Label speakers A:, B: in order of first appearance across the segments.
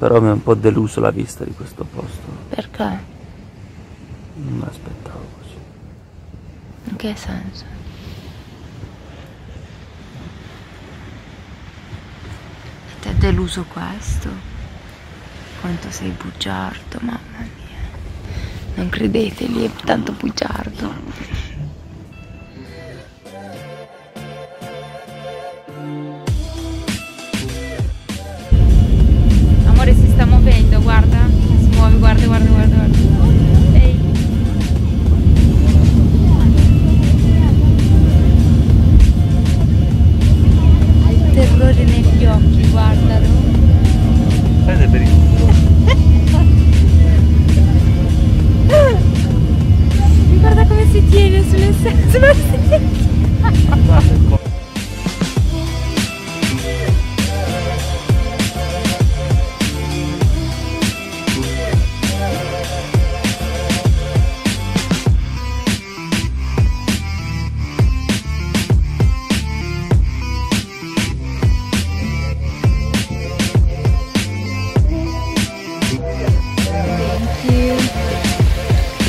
A: Però mi ha un po' deluso la vista di questo posto.
B: Perché?
A: Non mi aspettavo così.
B: In che senso? Ti ha deluso questo? Quanto sei bugiardo, mamma mia. Non credete, lì è tanto bugiardo. Terrore negli occhi, guardalo.
A: Vede per il
B: Guarda come si tiene sulle se- sulle sedie.
A: guarda il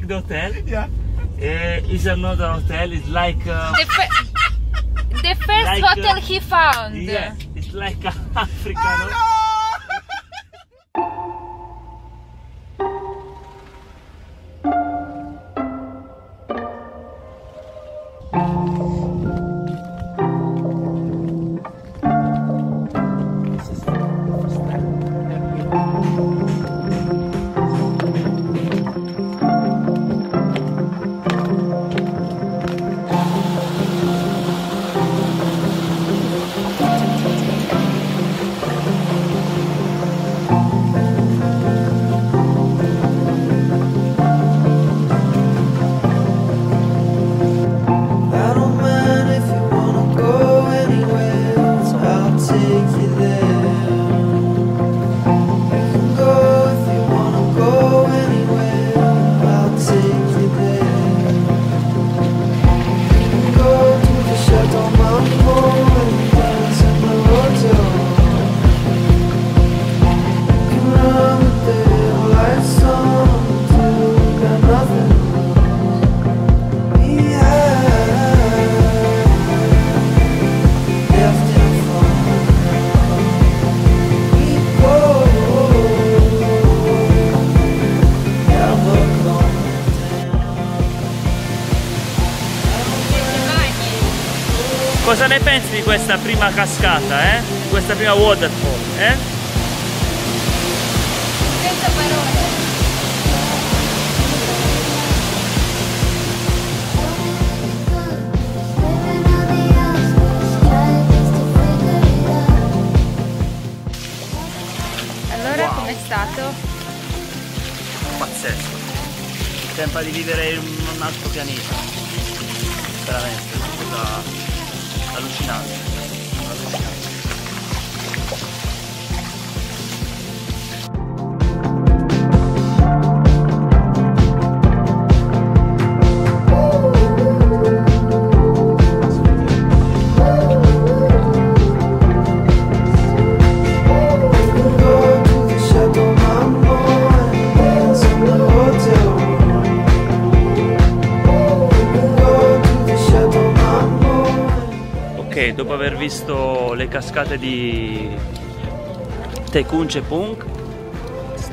B: So much.
A: He mistake the hotel.
C: Yeah.
A: Uh, is another hotel. It's like uh,
B: The, the first
A: Like,
B: hotel
A: uh,
B: he found.
A: yeah, it's like Africa. no? Cosa ne pensi di questa prima cascata, eh? Di questa prima waterfall, eh?
B: Senza parole. Allora,
A: Wow.
B: com'è stato?
A: Pazzesco. Sembra di vivere in un altro pianeta. Veramente, una cosa
C: alucinado. Alucinado. Aver visto le cascate di Tekunche Pung,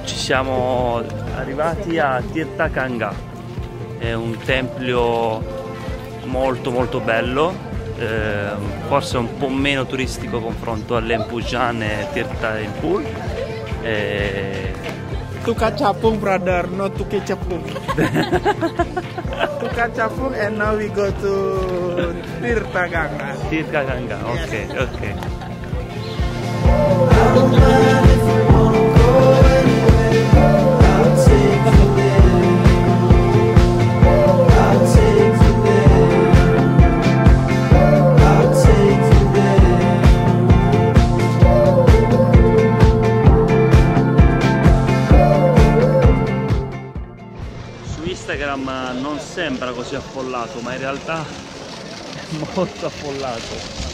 C: ci siamo arrivati a Tirtha Kanga. È un tempio molto molto bello, ehm, forse un po' meno turistico confronto all'Empujan e Tirtha Impul. E
D: Tuka Capung, brother, not Tuke Capung. Bukan capung, and now we go to
E: Tirtaganga. oke,
C: okay, yes. okay. Sembra così affollato, ma in realtà è molto affollato.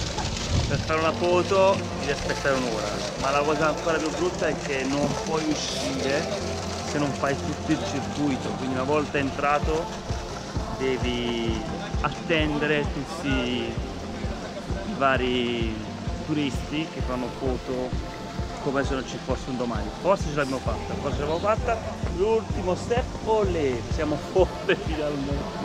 C: Per fare una foto devi aspettare un'ora, ma la cosa ancora più brutta è che non puoi uscire se non fai tutto il circuito, quindi una volta entrato devi attendere tutti i vari turisti che fanno foto come se non ci fosse un domani. Forse ce l'abbiamo fatta, forse ce l'abbiamo fatta. L'ultimo step, olè, siamo fuori finalmente.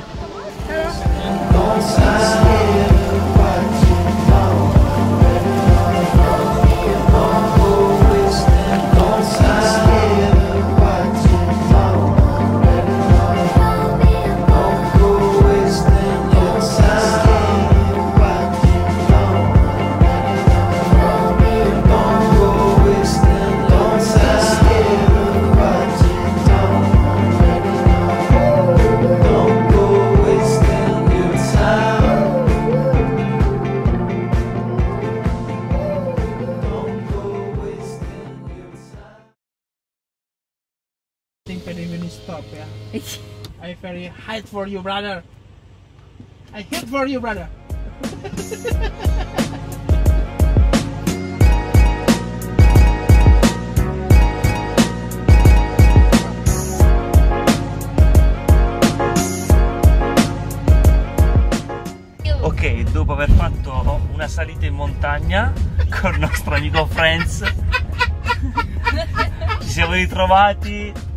D: I hide for you, brother. I hate for you, brother.
C: Ok, dopo aver fatto una salita in montagna con il nostro amico Franz, ci siamo ritrovati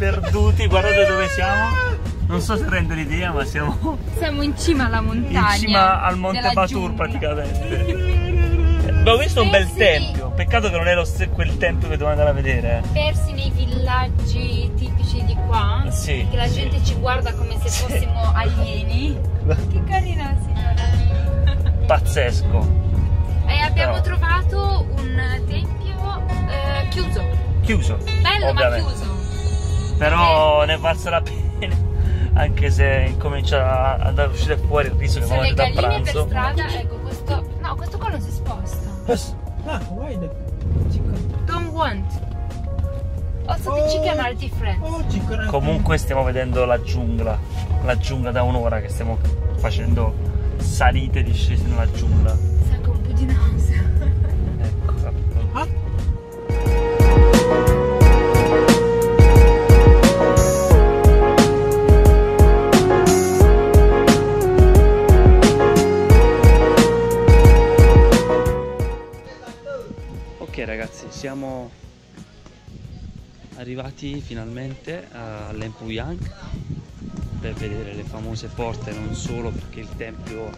C: sperduti, guardate dove siamo. Non so se rende l'idea, ma siamo
B: Siamo in cima alla montagna.
C: in cima al Monte Batur praticamente. Abbiamo visto un bel tempio, peccato che non è lo quel tempio che dobbiamo andare a vedere.
B: Persi nei villaggi tipici di qua,
C: Sì,
B: che la
C: sì.
B: gente ci guarda come se
C: Sì.
B: fossimo alieni. Che carina signora.
C: Pazzesco.
B: E abbiamo
C: Però-
B: trovato un tempio eh, chiuso.
C: Chiuso.
B: Bello
C: ovviamente.
B: ma chiuso.
C: Però ne è valsa la pena. Anche se comincia ad uscire fuori il riso che
B: sono
C: mangiato a
B: galline per
C: pranzo.
B: strada, ecco questo. No, questo qua non si sposta.
D: Ah, why the chicken?
B: Don't want. Also the
D: Oh.
B: chicken are different.
D: Oh, chicken.
C: Comunque stiamo vedendo la giungla, la giungla da un'ora che stiamo facendo salite e discese nella giungla.
B: Sacco un po' di nausea.
C: Siamo arrivati finalmente all'Empuyang per vedere le famose porte, non solo perché il tempio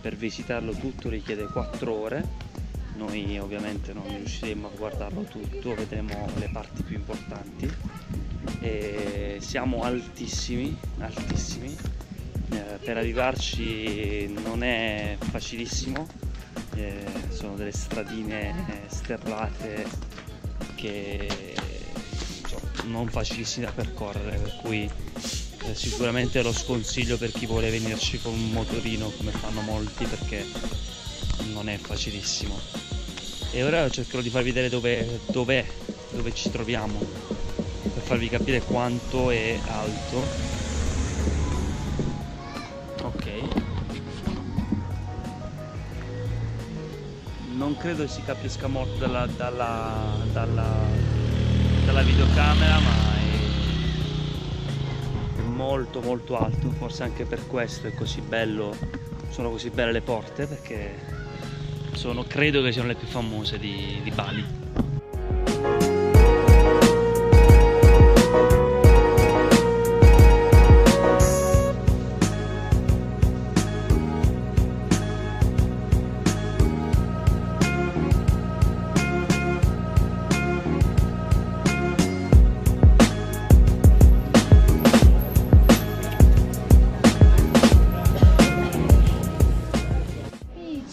C: per visitarlo tutto richiede 4 ore. Noi ovviamente non riusciremo a guardarlo tutto, vedremo le parti più importanti. E siamo altissimi, altissimi. Eh, per arrivarci non è facilissimo, eh, sono delle stradine eh, sterrate che insomma, non facilissime da percorrere, per cui eh, sicuramente lo sconsiglio per chi vuole venirci con un motorino come fanno molti perché non è facilissimo. E ora cercherò di farvi vedere dove, dov'è, dove ci troviamo, per farvi capire quanto è alto. Credo si capisca molto dalla, dalla, dalla, dalla videocamera, ma è, molto molto alto, forse anche per questo è così bello, sono così belle le porte perché sono, credo che siano le più famose di, di Bali.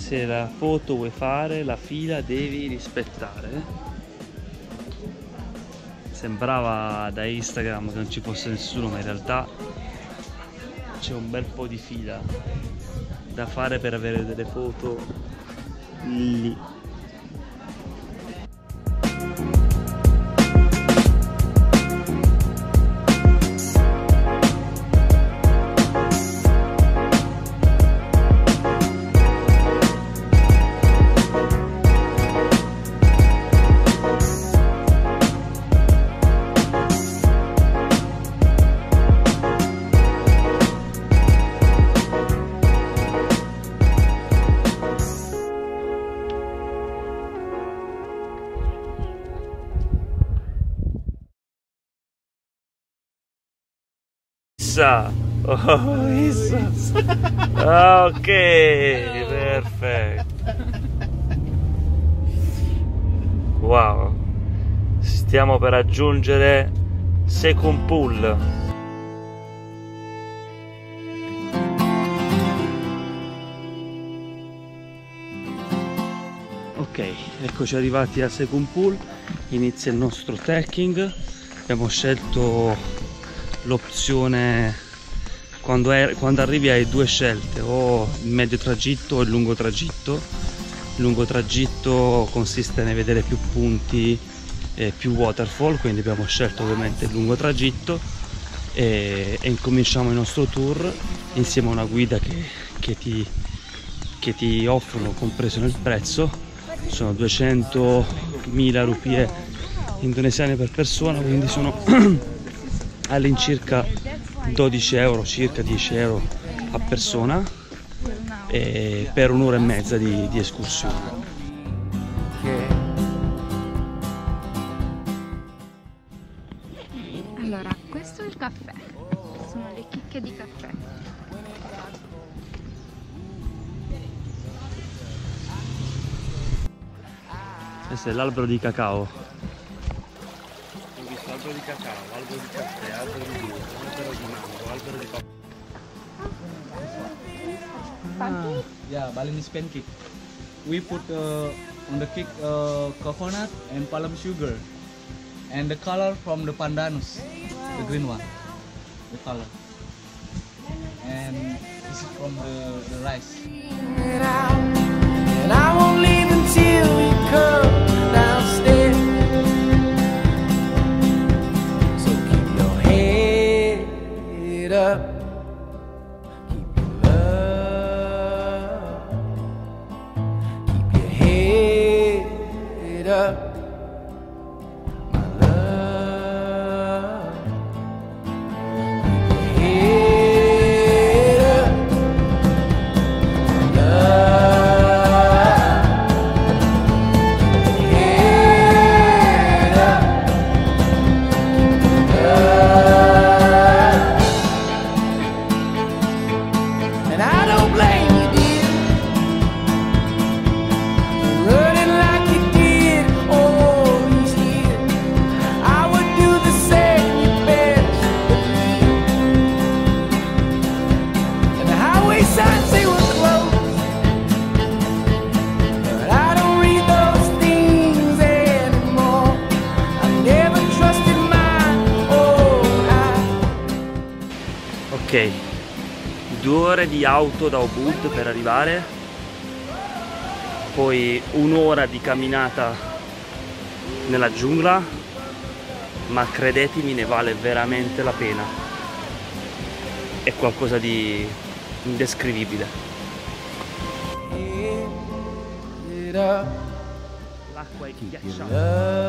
C: Se la foto vuoi fare, la fila devi rispettare. Sembrava da Instagram che non ci fosse nessuno, ma in realtà c'è un bel po' di fila da fare per avere delle foto lì. Issa. Oh, Issa. Ok, perfetto. Wow. Stiamo per raggiungere Pool. Ok, eccoci arrivati a Pool. Inizia il nostro trekking. Abbiamo scelto l'opzione quando, quando arrivi hai due scelte o il medio tragitto o il lungo tragitto. Il lungo tragitto consiste nel vedere più punti e più waterfall quindi abbiamo scelto ovviamente il lungo tragitto e, e incominciamo il nostro tour insieme a una guida che, che ti, che ti offrono compreso nel prezzo. Sono 200.000 rupie indonesiane per persona quindi sono all'incirca 12 euro, circa 10 euro a persona per un'ora e mezza di, di escursione.
B: Allora, questo è il caffè. Sono le chicche di caffè.
C: Questo è l'albero di cacao. Albero di di
F: Balinese pancake. We put uh, on the cake uh, coconut and palm sugar, and the color from the pandanus, the green one, the color. And this is from the, the rice.
E: And I won't leave until you come
C: 的。Ore di auto da Ubud per arrivare
E: poi un'ora di camminata nella giungla, ma credetemi ne vale veramente la pena. È qualcosa di indescrivibile. L'acqua è ghiacciata.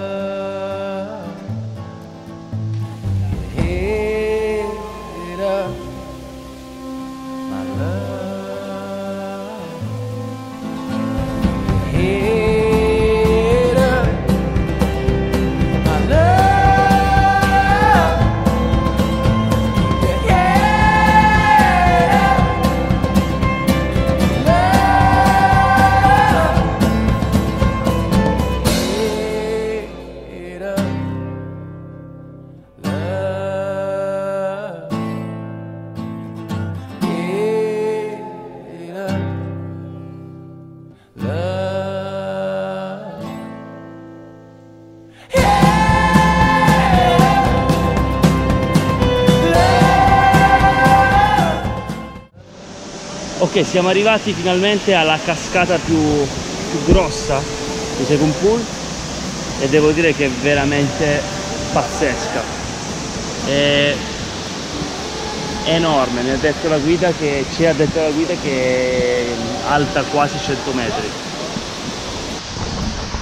E: Ok, siamo arrivati finalmente alla cascata più, più grossa di Secumpool e devo dire che è veramente pazzesca. È enorme, mi ha detto la guida che ci ha detto la guida che è alta quasi 100 metri.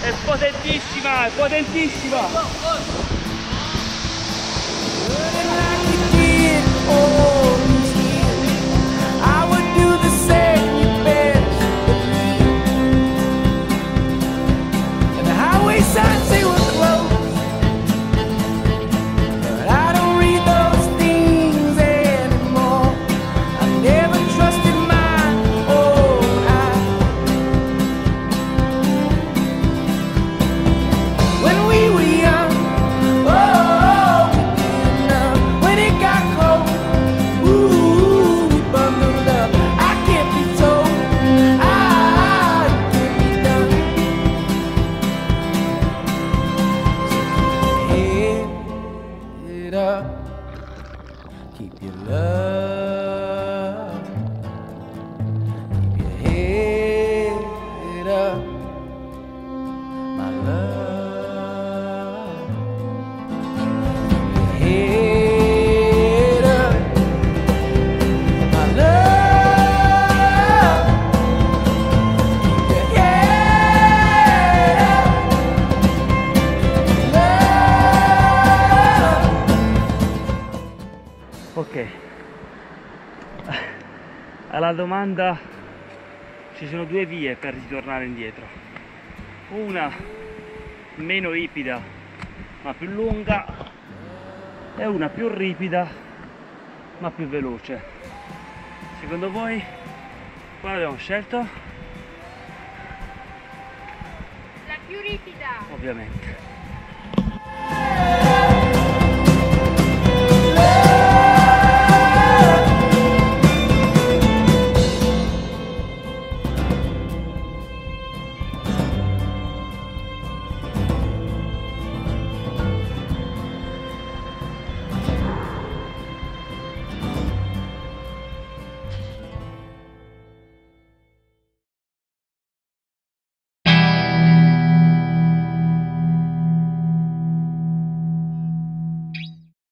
E: È potentissima, è potentissima! Domanda ci sono due vie per ritornare indietro. Una meno ripida ma più lunga e una più ripida ma più veloce. Secondo voi quale abbiamo scelto?
B: La più ripida.
E: Ovviamente.